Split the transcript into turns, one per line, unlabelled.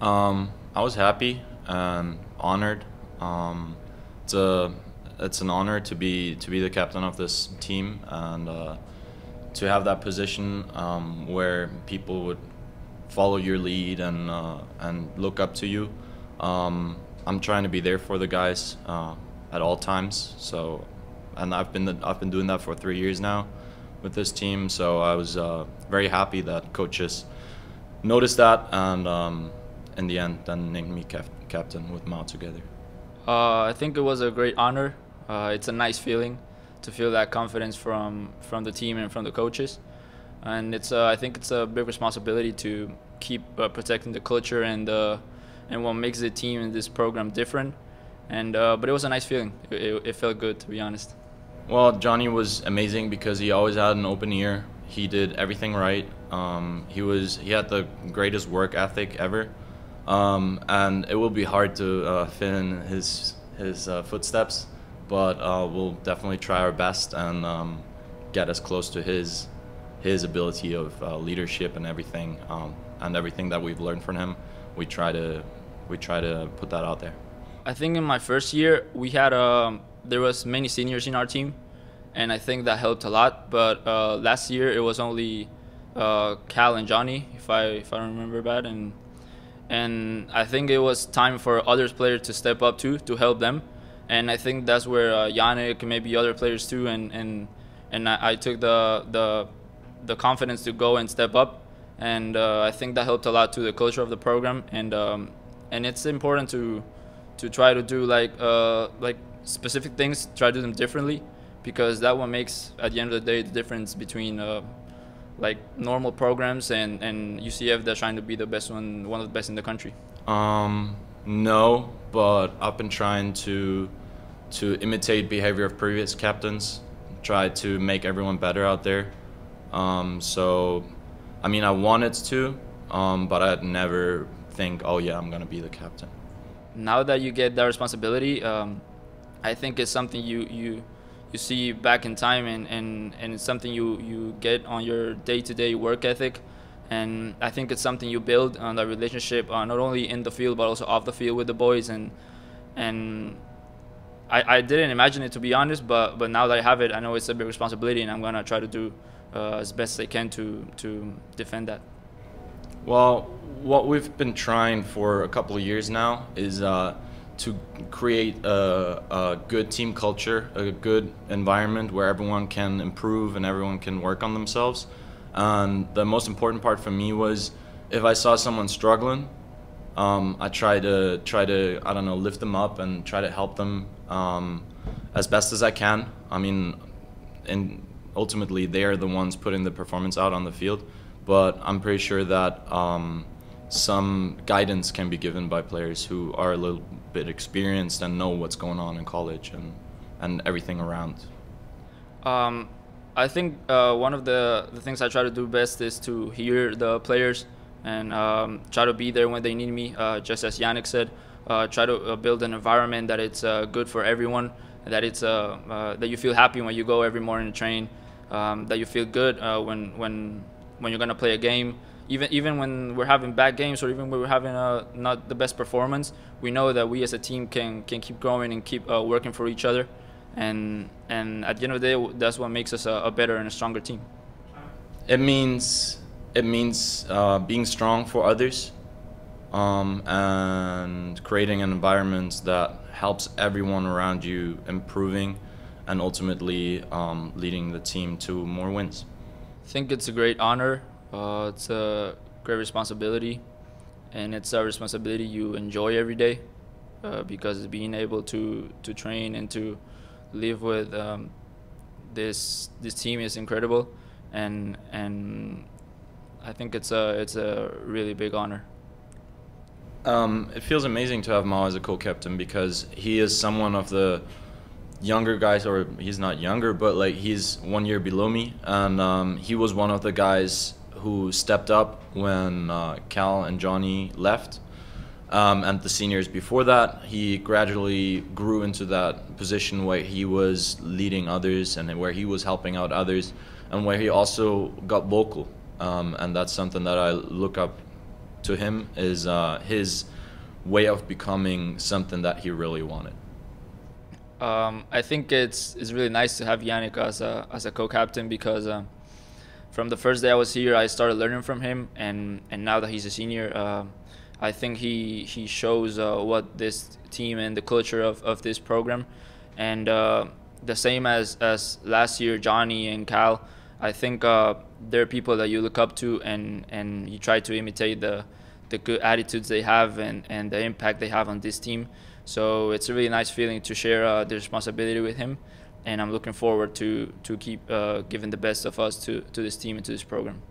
Um, I was happy and honored. Um, it's a it's an honor to be to be the captain of this team and uh, to have that position um, where people would follow your lead and uh, and look up to you. Um, I'm trying to be there for the guys uh, at all times. So, and I've been I've been doing that for three years now with this team. So I was uh, very happy that coaches noticed that and um, in the end then named me cap- captain with Mao together.
Uh, I think it was a great honor. Uh, it's a nice feeling to feel that confidence from from the team and from the coaches, and it's uh, I think it's a big responsibility to keep uh, protecting the culture and uh, and what makes the team in this program different. And uh, but it was a nice feeling. It, it, it felt good to be honest.
Well, Johnny was amazing because he always had an open ear. He did everything right. Um, he was he had the greatest work ethic ever, um, and it will be hard to uh, fit in his his uh, footsteps. But uh, we'll definitely try our best and um, get as close to his his ability of uh, leadership and everything, um, and everything that we've learned from him. We try to we try to put that out there.
I think in my first year we had um, there was many seniors in our team, and I think that helped a lot. But uh, last year it was only uh, Cal and Johnny, if I if I remember bad, and and I think it was time for other players to step up too to help them, and I think that's where uh, Yannik and maybe other players too, and and and I, I took the the the confidence to go and step up, and uh, I think that helped a lot to the culture of the program, and um, and it's important to to try to do like uh, like specific things, try to do them differently, because that one makes at the end of the day the difference between uh, like normal programs and, and UCF that's trying to be the best one, one of the best in the country?
Um, no, but I've been trying to to imitate behavior of previous captains, try to make everyone better out there. Um, so, I mean, I wanted to, um, but I'd never think, oh yeah, I'm gonna be the captain.
Now that you get that responsibility, um, I think it's something you you you see back in time and, and, and it's something you, you get on your day-to-day work ethic and I think it's something you build on the relationship uh, not only in the field but also off the field with the boys and and I, I didn't imagine it to be honest but but now that I have it I know it's a big responsibility and I'm gonna try to do uh, as best I can to to defend that.
Well, what we've been trying for a couple of years now is uh, to create a, a, good team culture, a good environment where everyone can improve and everyone can work on themselves. And the most important part for me was if I saw someone struggling, um, I try to try to I don't know lift them up and try to help them um, as best as I can. I mean, and ultimately they are the ones putting the performance out on the field, but I'm pretty sure that. Some guidance can be given by players who are a little bit experienced and know what's going on in college and, and everything around.
Um, I think uh, one of the, the things I try to do best is to hear the players and um, try to be there when they need me. Uh, just as Yannik said, uh, try to uh, build an environment that it's uh, good for everyone, that it's uh, that you feel happy when you go every morning to train, um, that you feel good when when when you're gonna play a game even even when we're having bad games or even when we're having a, not the best performance, we know that we as a team can can keep growing and keep uh, working for each other, and and at the end of the day, that's what makes us a, a better and a stronger team.
It means it means uh, being strong for others, um, and creating an environment that helps everyone around you improving, and ultimately um, leading the team to more wins.
I think it's a great honor uh, it's a great responsibility, and it's a responsibility you enjoy every day uh, because being able to to train and to live with um, this this team is incredible, and and I think it's a it's a really big honor.
Um, it feels amazing to have Mao as a co-captain because he is someone of the younger guys, or he's not younger, but like he's one year below me, and um, he was one of the guys who stepped up when uh, Cal and Johnny left. Um, and the seniors before that, he gradually grew into that position where he was leading others and where he was helping out others, and where he also got vocal. Um, and that's something that I look up to him is uh, his way of becoming something that he really wanted?
Um, I think it's it's really nice to have Yannik as a as a co-captain because uh, from the first day I was here, I started learning from him, and and now that he's a senior, uh, I think he he shows uh, what this team and the culture of, of this program, and uh, the same as as last year, Johnny and Cal. I think uh, they're people that you look up to, and and you try to imitate the the good attitudes they have and and the impact they have on this team. So it's a really nice feeling to share uh, the responsibility with him, and I'm looking forward to to keep uh, giving the best of us to to this team and to this program.